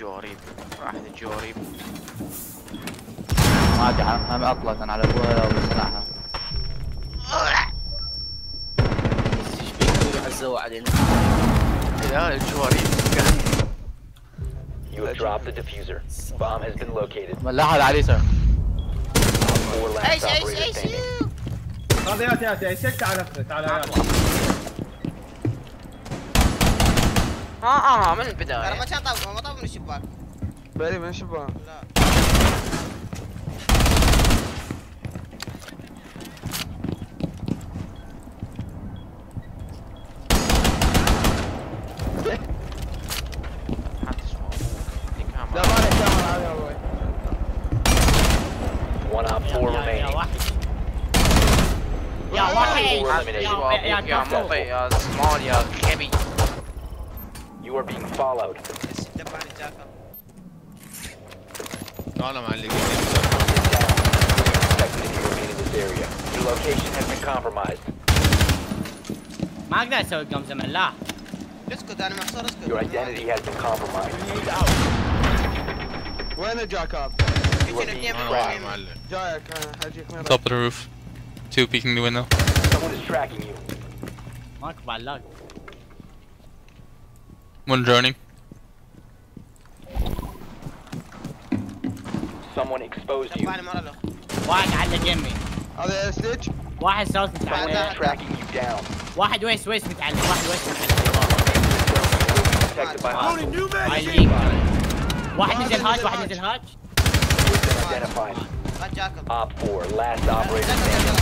الجواريب راحت الجواريب ما ادري هم اطلق أنا على ابوها وبسمعها إيش بيقولوا عزوا علينا لا الجواريب You have dropped the diffuser. Bomb has been located. ملاحظ علي سر Four last إيش إيش operator إيش standing. هذا ياتي ياتي ياتي تعال أخذ، تعال اه اه من ترى البداية ما كان طاب ما طاب من الشباك بالي من شبان لا حتى اسمه دي لا كاميرا ما عليك كاميرا على ابوي One op يا- four يا- يا remaining. واحد يا واحد حتى يا اسمه يا ابوك يا كفو. مطي يا سمال يا كبي You are being followed. بس دبان الجاكر انا معلقين Detected if you remain in this area. Your location has been compromised. ما اقدر اسوي قمزه من لا اسكت انا محصور اسكت Your identity has been compromised. وين جاكاب؟ You are يجينا being اثنين من واحد الاثنين. معلم جايك انا حجيك من Top of the roof. Two peeking the window. Someone is tracking you. ماكو بعلاق One droning. Someone exposed you. دبان مرة له واحد على جيمي هذا ستيتش واحد ساوث Someone متعلق is tracking you down. واحد ويس ويس متعلق واحد ويس متعلق Detected by hostiles. عايزين واحد نزل هاج واحد نزل هاج Been identified. لا جاكر Op 4, last operator standing.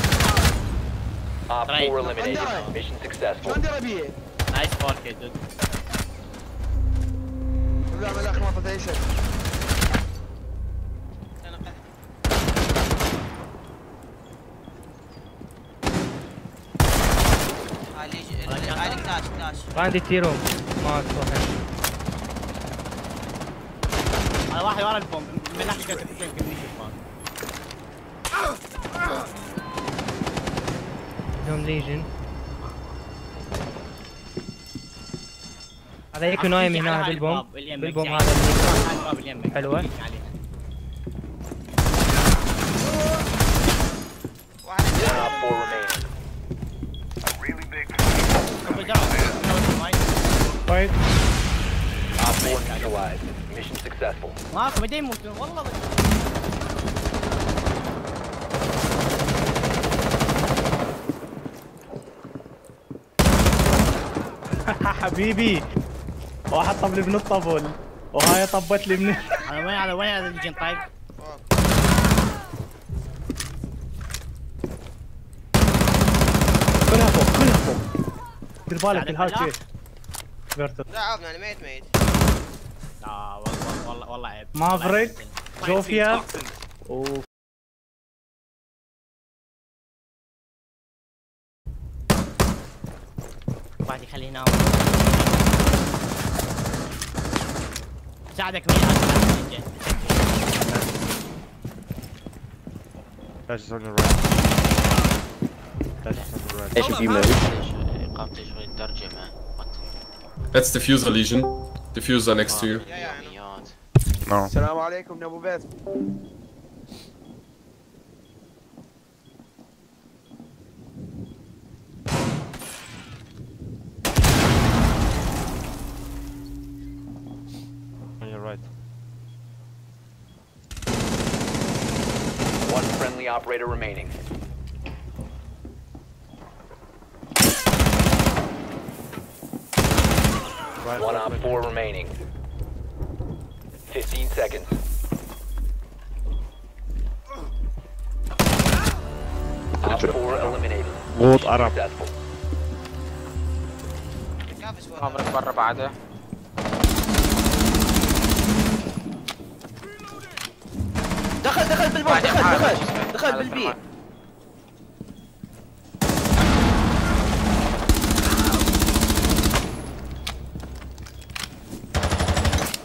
Op Right. 4 eliminated. Right. Mission successful. شلون درى بيه؟ نايس لا ما طلعت أي شيء. هاي ليش هاي لك كلاش كلاش عندي تيروم ما اكو هذا واحد ورا البوم. من ناحية كتفين شيء يوم ليجن هذا يكون نايم هنا بالبوم بالبوم هذا اللي حلوة. واحد One Op 4 remaining. طيب Op 4 neutralized. Mission successful. ماكو بدي يموت والله حبيبي واحد طب لي من الطبل وهاي طبت لي من هذا وين هذا وين هذا الجن طيب؟ كلها فوق كلها فوق. دير بالك الهاي بالله؟ شيء. فيرتو. لا عوض يعني ميت ميت. لا والله والله والله عيب. مافريك زوفيا و واحد يخليه ينام ساعدك مين هذا ايش في اقامة تشغيل الترجمة That's diffuser Legion. Diffuser next to you. يا يا أنا. يوميات السلام عليكم يا ابو بيت operator remaining. One Op 4 remaining. 15 seconds. Op 4 eliminated. غوط Mission عرب Successful. كافي سوالف. عمرك برا بعده دخل بعدين دخل دخل دخل هذا بالبي.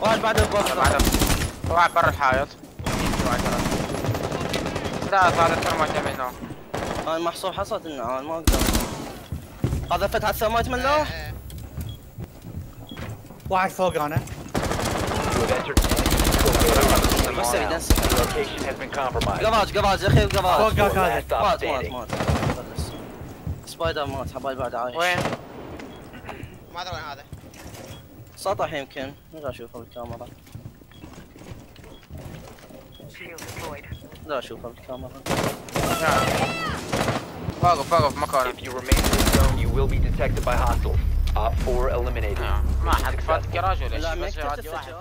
واحد بعد البوم بعده واحد برا الحائط. ثلاث هذا الفرمان منه أنا محصور حصلت انه ما أقدر. هذا فتح الثمات منه؟ إيه. واحد فوق أنا قفاز قفاز يا أخي قفاز فوقك هذا مات مات. مات. سبايدر مات حبايب بعد عايش وين؟ ما ادري وين هذا سطح يمكن لا اشوفه بالكاميرا لا اشوفه بالكاميرا واقف واقف مكانه If you remain in the zone, you will be detected by hostiles. OpFor eliminated. ما حد فات. جراج ولا لا، شيء بس راديو واحد.